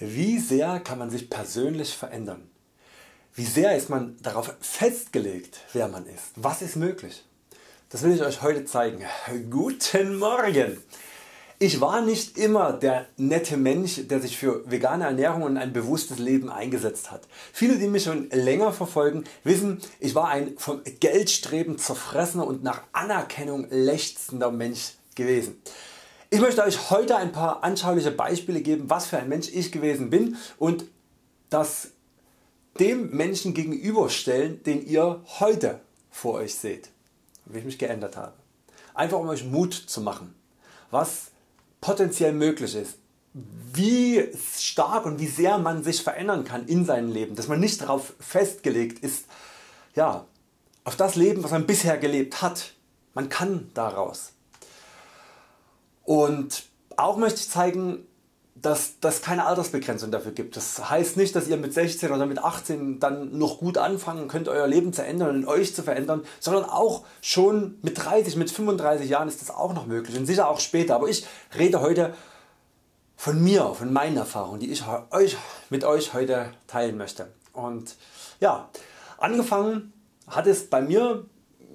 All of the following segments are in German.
Wie sehr kann man sich persönlich verändern? Wie sehr ist man darauf festgelegt wer man ist? Was ist möglich? Das will ich Euch heute zeigen. Guten Morgen! Ich war nicht immer der nette Mensch der sich für vegane Ernährung und ein bewusstes Leben eingesetzt hat. Viele die mich schon länger verfolgen wissen ich war ein vom Geldstreben zerfressener und nach Anerkennung lechzender Mensch gewesen. Ich möchte Euch heute ein paar anschauliche Beispiele geben was für ein Mensch ich gewesen bin und das dem Menschen gegenüberstellen den ihr heute vor Euch seht, wie ich mich geändert habe. Einfach um Euch Mut zu machen, was potenziell möglich ist, wie stark und wie sehr man sich verändern kann in seinem Leben, dass man nicht darauf festgelegt ist, ja, auf das Leben was man bisher gelebt hat. Man kann daraus. Und auch möchte ich zeigen, dass das keine Altersbegrenzung dafür gibt. Das heißt nicht, dass ihr mit 16 oder mit 18 dann noch gut anfangen könnt euer Leben zu ändern und euch zu verändern, sondern auch schon mit 30, mit 35 Jahren ist das auch noch möglich und sicher auch später. Aber ich rede heute von mir, von meinen Erfahrungen, die ich euch, mit Euch heute teilen möchte. Und ja, angefangen hat es bei mir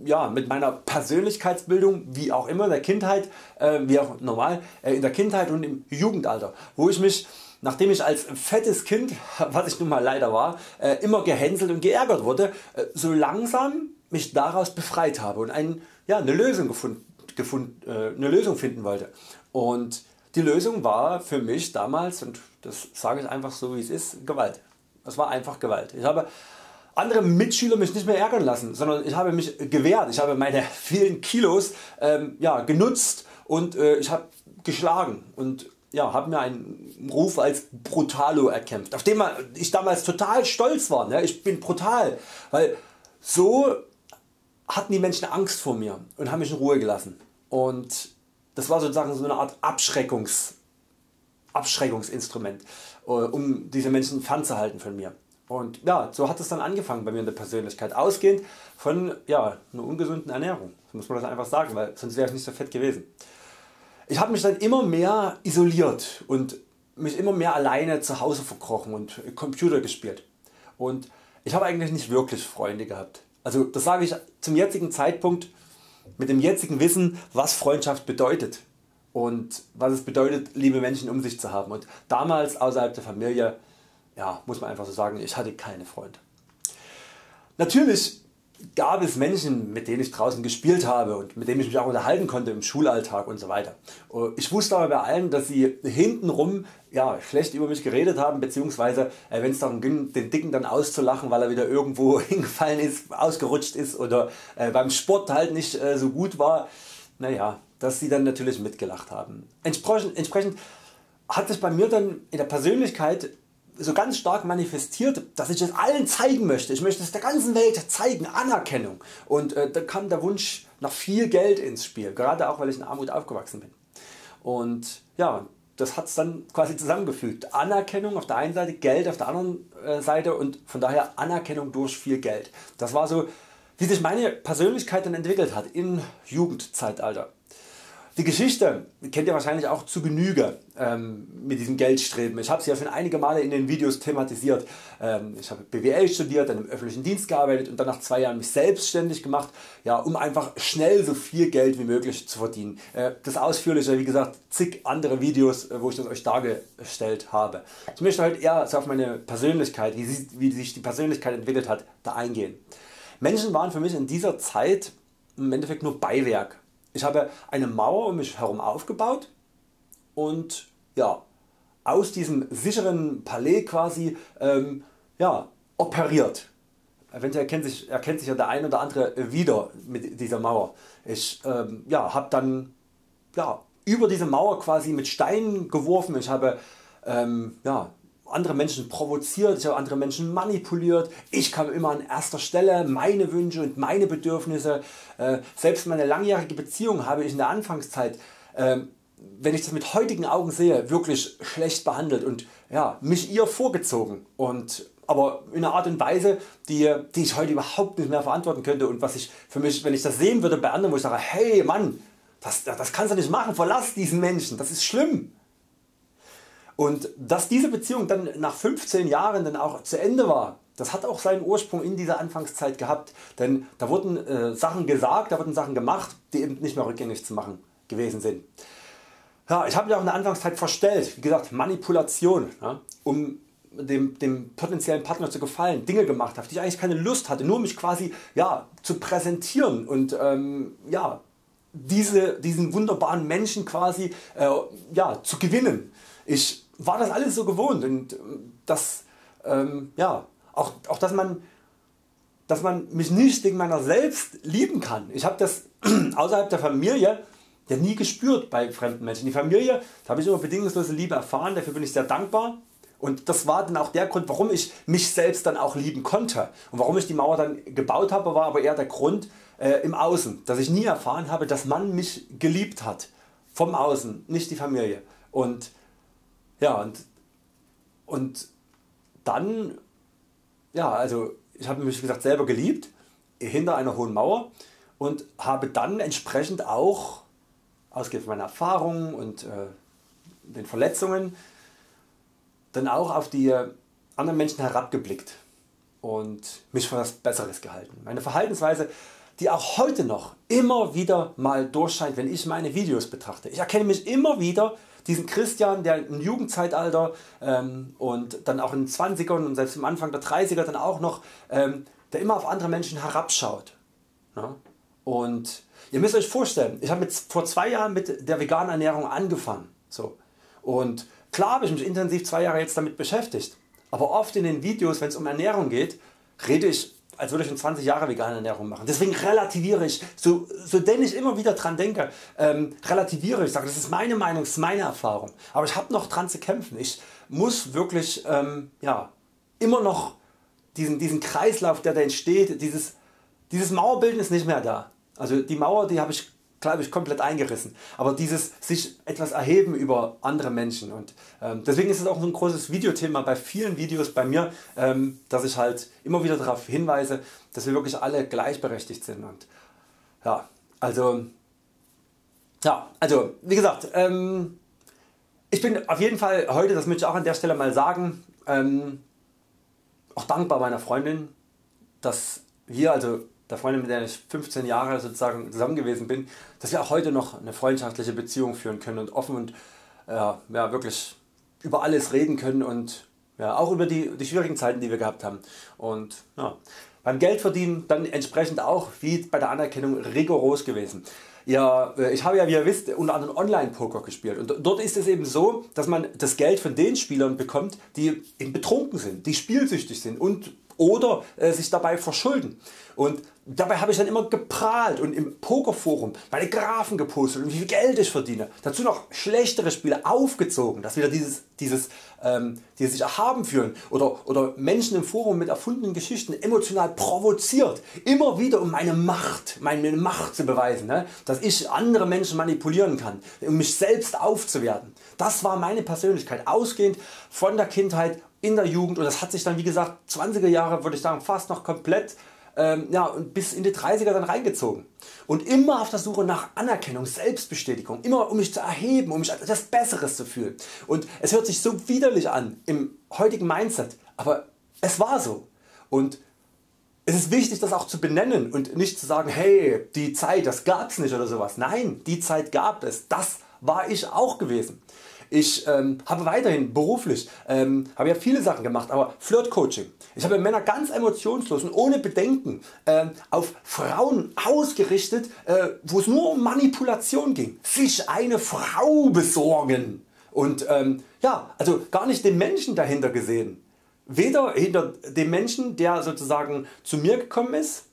ja, mit meiner Persönlichkeitsbildung, wie auch immer in der Kindheit, äh, wie auch normal, äh, in der Kindheit und im Jugendalter, wo ich mich nachdem ich als fettes Kind, was ich nun mal leider war, äh, immer gehänselt und geärgert wurde, äh, so langsam mich daraus befreit habe und ein, ja, eine, Lösung gefunden, gefunden, äh, eine Lösung finden wollte. Und die Lösung war für mich damals, und das sage ich einfach so wie es ist, Gewalt. Es war einfach Gewalt. Ich habe andere Mitschüler mich nicht mehr ärgern lassen, sondern ich habe mich gewehrt. Ich habe meine vielen Kilos ähm, ja, genutzt und äh, ich habe geschlagen und ja, habe mir einen Ruf als Brutalo erkämpft, auf den ich damals total stolz war. Ne? Ich bin brutal, weil so hatten die Menschen Angst vor mir und haben mich in Ruhe gelassen. Und das war sozusagen so eine Art Abschreckungs, Abschreckungsinstrument, äh, um diese Menschen fernzuhalten von mir. Und ja, so hat es dann angefangen bei mir in der Persönlichkeit, ausgehend von ja, einer ungesunden Ernährung, so muss man das einfach sagen, weil sonst wäre ich nicht so fett gewesen. Ich habe mich dann immer mehr isoliert und mich immer mehr alleine zu Hause verkrochen und Computer gespielt. Und ich habe eigentlich nicht wirklich Freunde gehabt. Also das sage ich zum jetzigen Zeitpunkt mit dem jetzigen Wissen was Freundschaft bedeutet und was es bedeutet liebe Menschen um sich zu haben. Und damals außerhalb der Familie ja, muss man einfach so sagen, ich hatte keine Freunde. Natürlich gab es Menschen mit denen ich draußen gespielt habe und mit denen ich mich auch unterhalten konnte im Schulalltag und so weiter. Ich wusste aber bei allen dass sie hintenrum ja, schlecht über mich geredet haben bzw. Äh, wenn es darum ging den Dicken dann auszulachen weil er wieder irgendwo hingefallen ist, ausgerutscht ist oder äh, beim Sport halt nicht äh, so gut war, naja, dass sie dann natürlich mitgelacht haben. Entsprechend, entsprechend hat sich bei mir dann in der Persönlichkeit so ganz stark manifestiert, dass ich es allen zeigen möchte. Ich möchte es der ganzen Welt zeigen, Anerkennung. Und äh, da kam der Wunsch nach viel Geld ins Spiel, gerade auch weil ich in Armut aufgewachsen bin. Und ja, das hat es dann quasi zusammengefügt. Anerkennung auf der einen Seite, Geld auf der anderen äh, Seite und von daher Anerkennung durch viel Geld. Das war so wie sich meine Persönlichkeit dann entwickelt hat im Jugendzeitalter. Die Geschichte kennt ihr wahrscheinlich auch zu Genüge ähm, mit diesem Geldstreben. Ich habe sie ja schon einige Male in den Videos thematisiert. Ähm, ich habe BWL studiert, dann im öffentlichen Dienst gearbeitet und dann nach zwei Jahren mich selbstständig gemacht, ja, um einfach schnell so viel Geld wie möglich zu verdienen. Äh, das ausführliche wie gesagt zig andere Videos äh, wo ich das Euch dargestellt habe. Ich möchte heute eher so auf meine Persönlichkeit, wie, sie, wie sich die Persönlichkeit entwickelt hat, da eingehen. Menschen waren für mich in dieser Zeit im Endeffekt nur Beiwerk ich habe eine Mauer um mich herum aufgebaut und ja, aus diesem sicheren Palais quasi ähm, ja, operiert. Eventuell erkennt sich, erkennt sich ja der ein oder andere wieder mit dieser Mauer. Ich ähm, ja, habe dann ja, über diese Mauer quasi mit Steinen geworfen. Ich habe ähm, ja, andere Menschen provoziert, ich habe andere Menschen manipuliert, ich kam immer an erster Stelle, meine Wünsche und meine Bedürfnisse. Äh, selbst meine langjährige Beziehung habe ich in der Anfangszeit, ähm, wenn ich das mit heutigen Augen sehe, wirklich schlecht behandelt und ja, mich ihr vorgezogen. Und aber in einer Art und Weise die, die ich heute überhaupt nicht mehr verantworten könnte und was ich für mich wenn ich das sehen würde bei anderen wo ich sage hey Mann das, das kannst du nicht machen verlass diesen Menschen das ist schlimm Und dass diese Beziehung dann nach 15 Jahren dann auch zu Ende war, das hat auch seinen Ursprung in dieser Anfangszeit gehabt, denn da wurden äh, Sachen gesagt, da wurden Sachen gemacht, die eben nicht mehr rückgängig zu machen gewesen sind. Ja, ich habe mich auch in der Anfangszeit verstellt, wie gesagt Manipulation, ja, um dem, dem potenziellen Partner zu gefallen, Dinge gemacht habe, die ich eigentlich keine Lust hatte, nur mich quasi ja, zu präsentieren und ähm, ja, diese, diesen wunderbaren Menschen quasi äh, ja, zu gewinnen. Ich war das alles so gewohnt und das, ähm, ja, auch, auch dass, man, dass man mich nicht wegen meiner selbst lieben kann. Ich habe das außerhalb der Familie ja nie gespürt bei fremden Menschen. Die Familie, da habe ich immer bedingungslose Liebe erfahren, dafür bin ich sehr dankbar. Und das war dann auch der Grund warum ich mich selbst dann auch lieben konnte. Und warum ich die Mauer dann gebaut habe war aber eher der Grund äh, im Außen. Dass ich nie erfahren habe dass man mich geliebt hat. Vom Außen, nicht die Familie. Und ja und, und dann, ja also ich habe mich wie gesagt selber geliebt hinter einer hohen Mauer und habe dann entsprechend auch ausgehend von meiner Erfahrungen und äh, den Verletzungen dann auch auf die anderen Menschen herabgeblickt und mich für was Besseres gehalten. Meine Verhaltensweise die auch heute noch immer wieder mal durchscheint wenn ich meine Videos betrachte. Ich erkenne mich immer wieder diesen Christian der im Jugendzeitalter ähm, und dann auch in den 20ern und selbst am Anfang der 30er dann auch noch ähm, der immer auf andere Menschen herabschaut. Ja? Und ihr müsst euch vorstellen, ich habe vor zwei Jahren mit der veganen Ernährung angefangen. So. Und Klar habe ich mich intensiv zwei Jahre jetzt damit beschäftigt, aber oft in den Videos wenn es um Ernährung geht, rede ich als würde ich schon 20 Jahre vegane Ernährung machen. Deswegen relativiere ich, so, so denn ich immer wieder dran denke, ähm, relativiere ich, sage das ist meine Meinung, das ist meine Erfahrung. Aber ich habe noch dran zu kämpfen. Ich muss wirklich ähm, ja, immer noch diesen, diesen Kreislauf der da entsteht, dieses, dieses Mauerbilden ist nicht mehr da. Also die Mauer die habe ich glaube ich komplett eingerissen. Aber dieses sich etwas erheben über andere Menschen und ähm, deswegen ist es auch so ein großes Videothema bei vielen Videos bei mir, ähm, dass ich halt immer wieder darauf hinweise, dass wir wirklich alle gleichberechtigt sind und ja, also ja, also wie gesagt, ähm, ich bin auf jeden Fall heute, das möchte ich auch an der Stelle mal sagen, ähm, auch dankbar meiner Freundin, dass wir also der Freundin mit der ich 15 Jahre sozusagen zusammen gewesen bin, dass wir auch heute noch eine freundschaftliche Beziehung führen können und offen und äh, ja, wirklich über alles reden können und ja, auch über die, die schwierigen Zeiten die wir gehabt haben. Und ja, beim Geldverdienen dann entsprechend auch wie bei der Anerkennung rigoros gewesen. Ja, äh, ich habe ja wie ihr wisst unter anderem Online Poker gespielt und dort ist es eben so dass man das Geld von den Spielern bekommt die eben betrunken sind, die spielsüchtig sind und oder äh, sich dabei verschulden. Und dabei habe ich dann immer geprahlt und im Pokerforum meine Graphen gepostet und wie viel Geld ich verdiene. Dazu noch schlechtere Spiele aufgezogen, dass wieder dieses, dieses ähm, die sich erhaben fühlen oder, oder Menschen im Forum mit erfundenen Geschichten emotional provoziert. Immer wieder um meine Macht, meine Macht zu beweisen, ne? dass ich andere Menschen manipulieren kann, um mich selbst aufzuwerten. Das war meine Persönlichkeit, ausgehend von der Kindheit in der Jugend und das hat sich dann wie gesagt 20er Jahre würde ich sagen fast noch komplett ähm, ja, bis in die 30er dann reingezogen. Und immer auf der Suche nach Anerkennung, Selbstbestätigung, immer um mich zu erheben, um mich als etwas Besseres zu fühlen. Und es hört sich so widerlich an im heutigen Mindset, aber es war so. Und es ist wichtig das auch zu benennen und nicht zu sagen hey die Zeit das gab's nicht oder sowas. Nein die Zeit gab es, das war ich auch gewesen. Ich ähm, habe weiterhin beruflich ähm, habe ja viele Sachen gemacht, aber Flirtcoaching. Ich habe Männer ganz emotionslos und ohne Bedenken ähm, auf Frauen ausgerichtet, äh, wo es nur um Manipulation ging. Sich eine Frau besorgen und ähm, ja, also gar nicht den Menschen dahinter gesehen. Weder hinter dem Menschen der sozusagen zu mir gekommen ist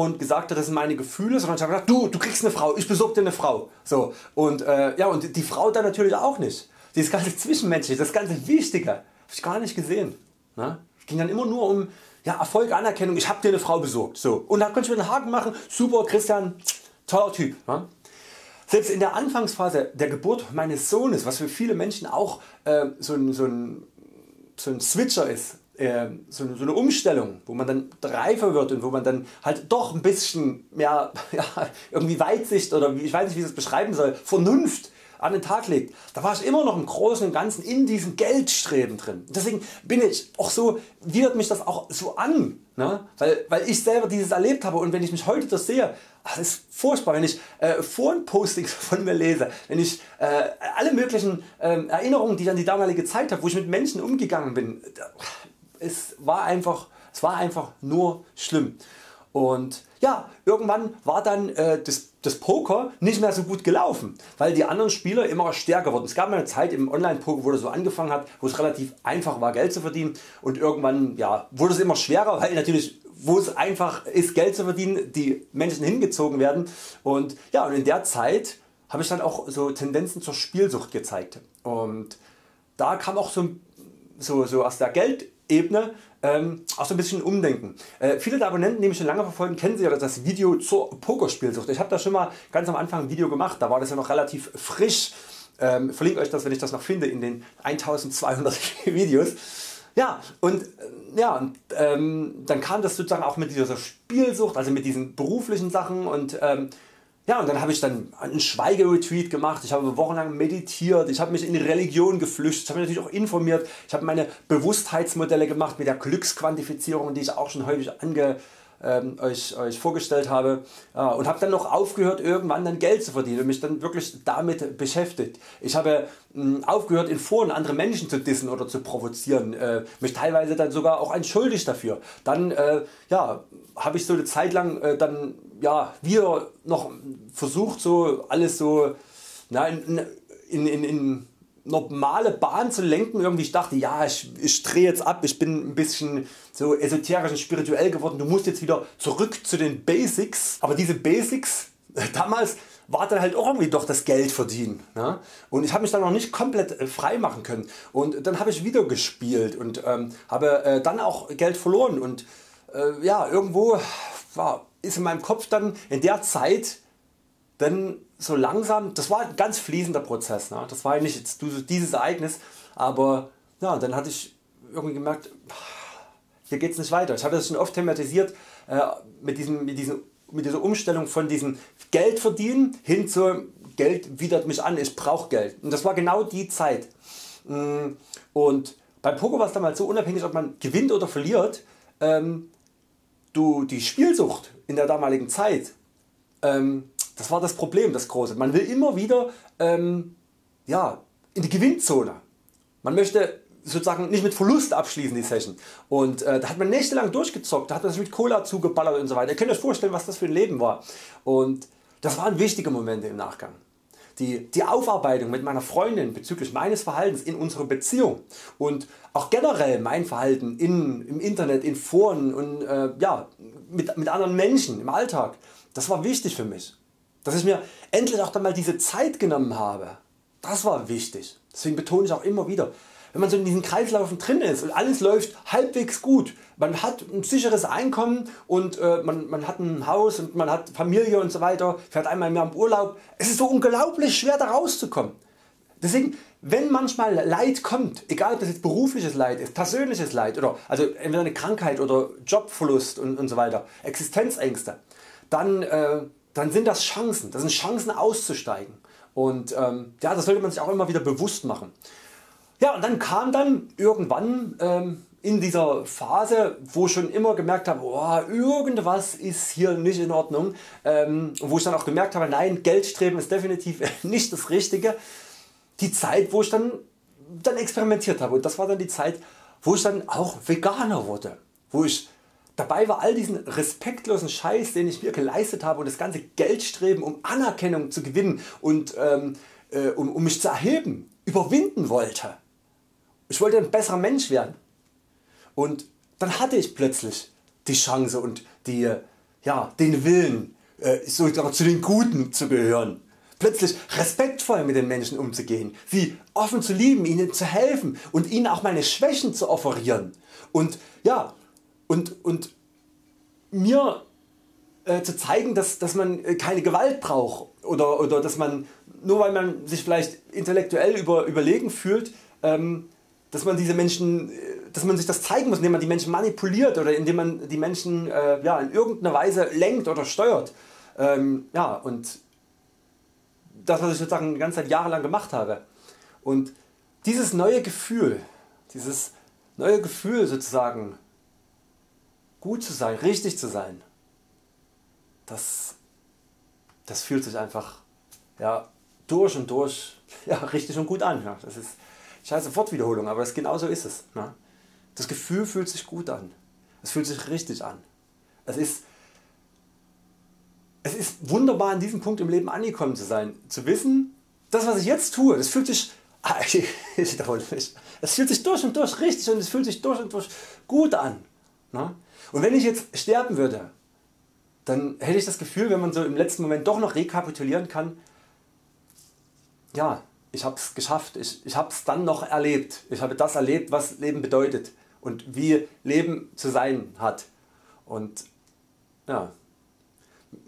und gesagt das sind meine Gefühle, sondern ich habe gesagt du, du kriegst eine Frau, ich besorge dir eine Frau. So, und, äh, ja, und die Frau dann natürlich auch nicht. Dieses ganze Zwischenmenschliche, das ganze Wichtige, habe ich gar nicht gesehen. Ne? Es ging dann immer nur um ja, Erfolg, Anerkennung, ich habe dir eine Frau besorgt. So. Und da konnte ich mir einen Haken machen, super Christian, toller Typ. Ne? Selbst in der Anfangsphase der Geburt meines Sohnes, was für viele Menschen auch äh, so, ein, so, ein, so ein Switcher ist, äh, so, eine, Umstellung, wo man dann reifer wird und wo man dann halt doch ein bisschen mehr ja, irgendwie Weitsicht oder ich weiß nicht wie ich das beschreiben soll, Vernunft an den Tag legt, da war ich immer noch im Großen und Ganzen in diesem Geldstreben drin. Deswegen bin ich auch so, widert mich das auch so an, ne? weil, weil ich selber dieses erlebt habe und wenn ich mich heute das sehe, das ist furchtbar, wenn ich äh, Forenpostings von mir lese, wenn ich äh, alle möglichen äh, Erinnerungen die ich an die damalige Zeit habe, wo ich mit Menschen umgegangen bin, es war einfach, es war einfach nur schlimm. Und ja, irgendwann war dann äh, das, das, Poker nicht mehr so gut gelaufen, weil die anderen Spieler immer stärker wurden. Es gab mal eine Zeit im Online-Poker, wo das so angefangen hat, wo es relativ einfach war Geld zu verdienen und irgendwann ja, wurde es immer schwerer, weil natürlich wo es einfach ist Geld zu verdienen, die Menschen hingezogen werden und ja und in der Zeit habe ich dann auch so Tendenzen zur Spielsucht gezeigt und da kam auch so, so, so aus der Geldebene ähm, auch so ein bisschen umdenken. Äh, viele der Abonnenten die mich schon lange verfolgen kennen Sie ja das Video zur Pokerspielsucht. Ich habe da schon mal ganz am Anfang ein Video gemacht, da war das ja noch relativ frisch. Ähm, verlinke euch das wenn ich das noch finde in den 1200 Videos. Ja und, äh, ja, und ähm, dann kam das sozusagen auch mit dieser Spielsucht, also mit diesen beruflichen Sachen und ähm, ja, und dann habe ich dann einen Schweigeretreat gemacht, ich habe wochenlang meditiert, ich habe mich in die Religion geflüchtet, ich habe mich natürlich auch informiert, ich habe meine Bewusstheitsmodelle gemacht mit der Glücksquantifizierung, die ich auch schon häufig ange, ähm, euch, euch vorgestellt habe ja, und habe dann noch aufgehört irgendwann dann Geld zu verdienen und mich dann wirklich damit beschäftigt. Ich habe mh, aufgehört in Foren andere Menschen zu dissen oder zu provozieren, äh, mich teilweise dann sogar auch entschuldigt dafür. Dann äh, ja, habe ich so eine Zeit lang äh, dann ja, wieder noch versucht so alles so na, in, in, in, in normale Bahn zu lenken. Irgendwie ich dachte, ja, ich, ich drehe jetzt ab, ich bin ein bisschen so esoterisch und spirituell geworden. Du musst jetzt wieder zurück zu den Basics. Aber diese Basics damals war dann halt auch irgendwie doch das Geld verdienen. Ne? Und ich habe mich dann noch nicht komplett äh, frei machen können. Und dann habe ich wieder gespielt und ähm, habe äh, dann auch Geld verloren. Und äh, ja, irgendwo war, ist in meinem Kopf dann in der Zeit dann so langsam, das war ein ganz fließender Prozess, ne? das war nicht jetzt dieses Ereignis, aber ja, dann hatte ich irgendwie gemerkt, hier geht es nicht weiter. Ich habe das schon oft thematisiert äh, mit, diesem, mit, diesem, mit dieser Umstellung von diesem Geld verdienen hin zu Geld widert mich an, ich brauche Geld. Und das war genau die Zeit. Mm, und beim Poker war es damals so unabhängig ob man gewinnt oder verliert, ähm, du die Spielsucht in der damaligen Zeit ähm, das war das Problem, das große. Man will immer wieder ähm, ja, in die Gewinnzone. Man möchte sozusagen nicht mit Verlust abschließen die Session. Und äh, da hat man nächtelang durchgezockt, da hat man sich mit Cola zugeballert und so weiter. Ihr könnt euch vorstellen was das für ein Leben war. Und das waren wichtige Momente im Nachgang. Die, die Aufarbeitung mit meiner Freundin bezüglich meines Verhaltens in unserer Beziehung und auch generell mein Verhalten in, im Internet, in Foren und äh, ja, mit, mit anderen Menschen im Alltag, das war wichtig für mich. Dass ich mir endlich auch mal diese Zeit genommen habe, das war wichtig. Deswegen betone ich auch immer wieder, wenn man so in diesen Kreislaufen drin ist und alles läuft halbwegs gut, man hat ein sicheres Einkommen und äh, man, man hat ein Haus und man hat Familie und so weiter, fährt einmal im Jahr im Urlaub, es ist so unglaublich schwer da rauszukommen. Deswegen wenn manchmal Leid kommt, egal ob das jetzt berufliches Leid ist, persönliches Leid oder also entweder eine Krankheit oder Jobverlust und, und so weiter, Existenzängste, dann äh, dann sind das Chancen, das sind Chancen auszusteigen. Und ähm, ja, das sollte man sich auch immer wieder bewusst machen. Ja und dann kam dann irgendwann ähm, in dieser Phase wo ich schon immer gemerkt habe oh, irgendwas ist hier nicht in Ordnung ähm, wo ich dann auch gemerkt habe nein Geldstreben ist definitiv nicht das Richtige. Die Zeit wo ich dann, dann experimentiert habe. Und das war dann die Zeit wo ich dann auch Veganer wurde. Wo ich Dabei war all diesen respektlosen Scheiß den ich mir geleistet habe und das ganze Geldstreben um Anerkennung zu gewinnen und ähm, äh, um, um mich zu erheben überwinden wollte. Ich wollte ein besserer Mensch werden. Und dann hatte ich plötzlich die Chance und die, ja, den Willen äh, sogar zu den Guten zu gehören. Plötzlich respektvoll mit den Menschen umzugehen, sie offen zu lieben, ihnen zu helfen und ihnen auch meine Schwächen zu offerieren. Und ja, und, und mir äh, zu zeigen, dass, dass man äh, keine Gewalt braucht oder, oder dass man nur weil man sich vielleicht intellektuell über, überlegen fühlt, ähm, dass man diese Menschen, äh, dass man sich das zeigen muss, indem man die Menschen manipuliert oder indem man die Menschen äh, ja, in irgendeiner Weise lenkt oder steuert. Ähm, ja, und das was ich sozusagen die ganze Zeit jahrelang gemacht habe. Und dieses neue Gefühl, dieses neue Gefühl sozusagen gut zu sein, richtig zu sein, das, das fühlt sich einfach ja, durch und durch ja, richtig und gut an. Ja. Das ist scheiße Wortwiederholung, aber das, genau so ist es. Ne? Das Gefühl fühlt sich gut an. Es fühlt sich richtig an. Es ist, es ist wunderbar an diesem Punkt im Leben angekommen zu sein. Zu wissen, das was ich jetzt tue, das fühlt sich, mich, es fühlt sich durch und durch richtig und es fühlt sich durch und durch gut an. Ne? Und wenn ich jetzt sterben würde, dann hätte ich das Gefühl, wenn man so im letzten Moment doch noch rekapitulieren kann, ja, ich habe es geschafft, ich, ich habe es dann noch erlebt, ich habe das erlebt, was Leben bedeutet und wie Leben zu sein hat. Und ja,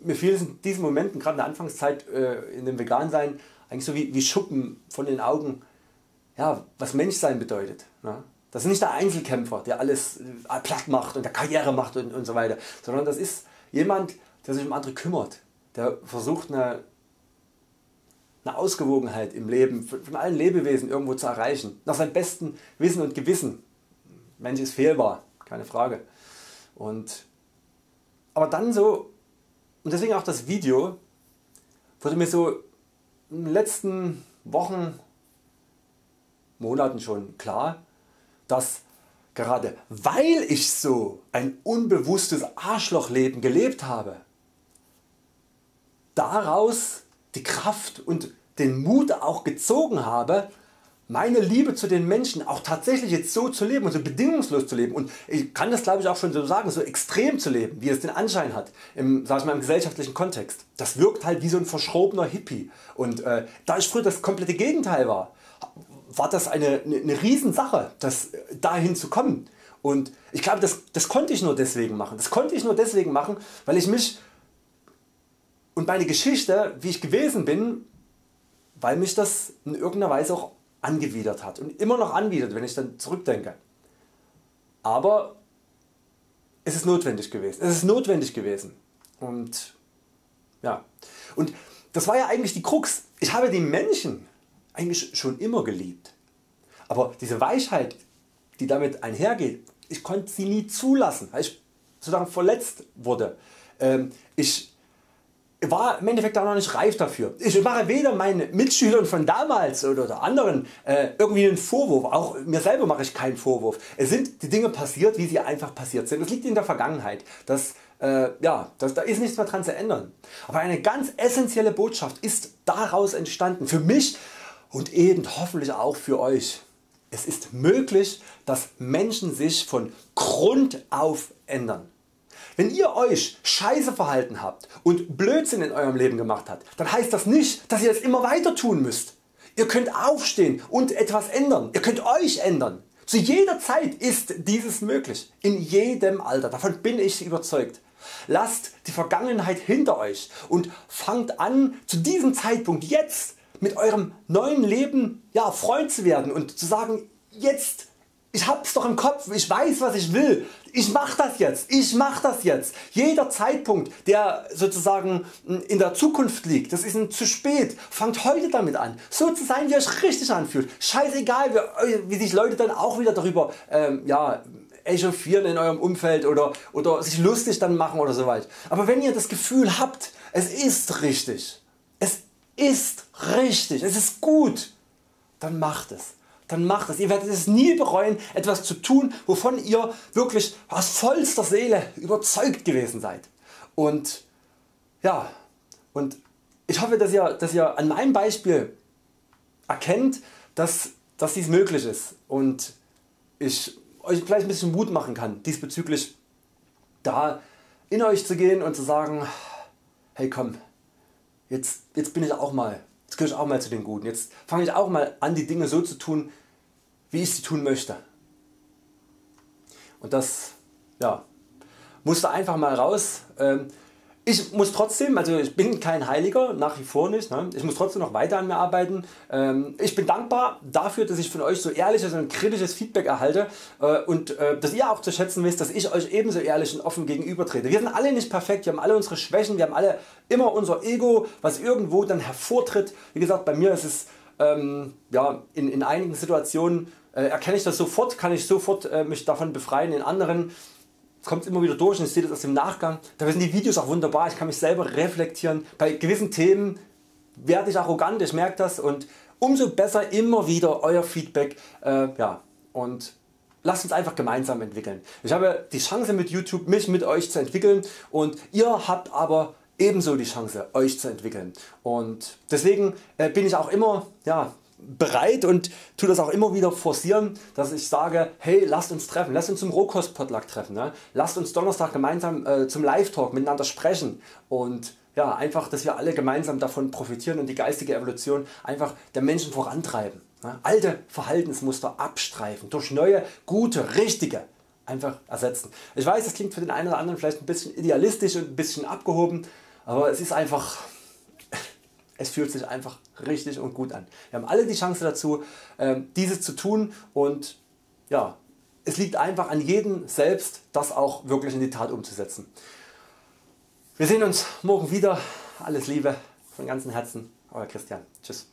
mir fiel es in diesen Momenten, gerade in der Anfangszeit äh, in dem Vegansein, eigentlich so wie, wie Schuppen von den Augen, ja, was Menschsein bedeutet. Ne? Das ist nicht der Einzelkämpfer, der alles äh, platt macht und der Karriere macht und, und so weiter, sondern das ist jemand, der sich um andere kümmert, der versucht eine, eine Ausgewogenheit im Leben von allen Lebewesen irgendwo zu erreichen, nach seinem besten Wissen und Gewissen. Mensch ist fehlbar, keine Frage. Und, aber dann so, und deswegen auch das Video, wurde mir so in den letzten Wochen, Monaten schon klar, dass gerade weil ich so ein unbewusstes Arschlochleben gelebt habe, daraus die Kraft und den Mut auch gezogen habe, meine Liebe zu den Menschen auch tatsächlich jetzt so zu leben und so bedingungslos zu leben und ich kann das glaube ich auch schon so sagen, so extrem zu leben, wie es den Anschein hat im, sag ich mal, im gesellschaftlichen Kontext. Das wirkt halt wie so ein verschrobener Hippie und äh, da ich früher das komplette Gegenteil war, war das eine, eine, Riesensache, das, dahin zu kommen. Und ich glaube, das, das konnte ich nur deswegen machen. Das konnte ich nur deswegen machen, weil ich mich und meine Geschichte, wie ich gewesen bin, weil mich das in irgendeiner Weise auch angewidert hat und immer noch anwidert, wenn ich dann zurückdenke. Aber es ist notwendig gewesen. Es ist notwendig gewesen. Und ja. Und das war ja eigentlich die Krux. Ich habe die Menschen eigentlich schon immer geliebt. Aber diese Weichheit, die damit einhergeht, ich konnte sie nie zulassen, weil ich sozusagen verletzt wurde. Ähm, ich war im Endeffekt auch noch nicht reif dafür. Ich mache weder meinen Mitschülern von damals oder anderen äh, irgendwie einen Vorwurf, auch mir selber mache ich keinen Vorwurf. Es sind die Dinge passiert wie sie einfach passiert sind. Das liegt in der Vergangenheit. Das, äh, ja, das, da ist nichts mehr dran zu ändern. Aber eine ganz essentielle Botschaft ist daraus entstanden. Für mich und eben hoffentlich auch für Euch. Es ist möglich dass Menschen sich von Grund auf ändern. Wenn ihr Euch scheiße verhalten habt und Blödsinn in eurem Leben gemacht habt, dann heißt das nicht dass ihr das immer weiter tun müsst. Ihr könnt aufstehen und etwas ändern. Ihr könnt Euch ändern. Zu jeder Zeit ist dieses möglich. In jedem Alter. Davon bin ich überzeugt. Lasst die Vergangenheit hinter Euch und fangt an zu diesem Zeitpunkt jetzt mit eurem neuen Leben ja, Freund zu werden und zu sagen, jetzt, ich hab's doch im Kopf, ich weiß was ich will, ich mach das jetzt, ich mach das jetzt. Jeder Zeitpunkt der sozusagen in der Zukunft liegt, das ist zu spät, fangt heute damit an, so zu sein wie euch richtig anfühlt. Scheißegal wie, wie sich Leute dann auch wieder darüber ähm, ja, echauffieren in eurem Umfeld oder, oder sich lustig dann machen oder so weiter. Aber wenn ihr das Gefühl habt, es ist richtig, es ist richtig, es ist gut, dann macht es. Dann macht es. Ihr werdet es nie bereuen etwas zu tun wovon ihr wirklich aus vollster Seele überzeugt gewesen seid. Und ja, und ich hoffe dass ihr, dass ihr an meinem Beispiel erkennt dass, dass dies möglich ist und ich Euch vielleicht ein bisschen Mut machen kann diesbezüglich da in Euch zu gehen und zu sagen hey komm jetzt, jetzt bin ich auch mal, jetzt gehöre ich auch mal zu den Guten, jetzt fange ich auch mal an die Dinge so zu tun wie ich sie tun möchte. Und das ja, musste einfach mal raus. Ähm, ich muss trotzdem, also ich bin kein Heiliger, nach wie vor nicht, ne? ich muss trotzdem noch weiter an mir arbeiten. Ähm, ich bin dankbar dafür dass ich von Euch so ehrliches und kritisches Feedback erhalte äh, und äh, dass ihr auch zu schätzen wisst dass ich Euch ebenso ehrlich und offen gegenüber trete. Wir sind alle nicht perfekt, wir haben alle unsere Schwächen, wir haben alle immer unser Ego was irgendwo dann hervortritt. Wie gesagt bei mir ist es ähm, ja, in, in einigen Situationen äh, erkenne ich das sofort, kann ich sofort äh, mich davon befreien, in anderen kommt immer wieder durch und ich sehe das aus dem Nachgang. Da sind die Videos auch wunderbar, ich kann mich selber reflektieren. Bei gewissen Themen werde ich arrogant, ich merke das und umso besser immer wieder Euer Feedback. Äh, ja, und lasst uns einfach gemeinsam entwickeln. Ich habe die Chance mit YouTube mich mit Euch zu entwickeln und ihr habt aber ebenso die Chance Euch zu entwickeln. Und deswegen äh, bin ich auch immer ja, bereit und tue das auch immer wieder forcieren, dass ich sage, hey lasst uns treffen, lasst uns zum Rohkost Potluck treffen, ne? lasst uns Donnerstag gemeinsam äh, zum Live Talk miteinander sprechen und ja, einfach dass wir alle gemeinsam davon profitieren und die geistige Evolution einfach der Menschen vorantreiben. Ne? Alte Verhaltensmuster abstreifen, durch neue, gute, richtige einfach ersetzen. Ich weiß das klingt für den einen oder anderen vielleicht ein bisschen idealistisch und ein bisschen abgehoben, aber es ist einfach es fühlt sich einfach richtig und gut an. Wir haben alle die Chance dazu ähm, dieses zu tun und ja, es liegt einfach an jedem selbst das auch wirklich in die Tat umzusetzen. Wir sehen uns morgen wieder. Alles Liebe von ganzem Herzen. Euer Christian. Tschüss.